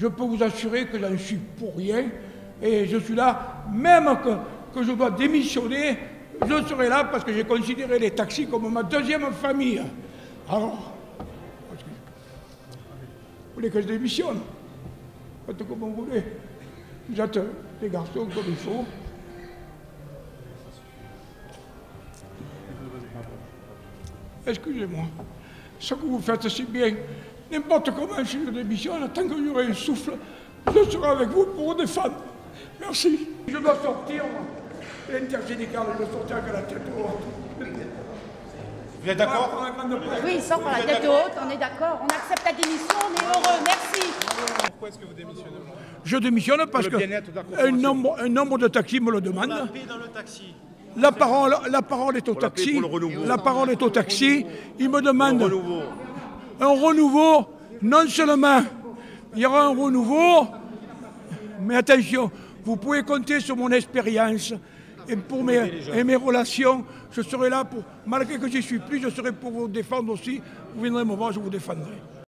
je peux vous assurer que j'en suis pour rien. Et je suis là, même que, que je dois démissionner, je serai là parce que j'ai considéré les taxis comme ma deuxième famille. Alors, vous voulez que je démissionne? Faites comme vous voulez. Vous êtes des garçons comme il faut. Excusez-moi. Ce que vous faites si bien, n'importe comment, si je démissionne, tant que j'aurai un souffle, je serai avec vous pour vous défendre. Merci. Je dois sortir. L'intersyndicale, je dois sortir avec la tête haute. Vous êtes d'accord. Oui, il sort par la tête haute, on est d'accord. On accepte la démission, on est heureux. Merci. Pourquoi est-ce que vous démissionnez Je démissionne parce que un nombre, un nombre de taxis me le demande. paix dans le taxi. La parole, la parole est au taxi. La parole est au taxi. Il me demande. Un renouveau. Non seulement il y aura un renouveau, mais attention, vous pouvez compter sur mon expérience et pour mes, et mes relations. Je serai là pour, malgré que j'y suis plus, je serai pour vous défendre aussi. Vous viendrez me voir, je vous défendrai.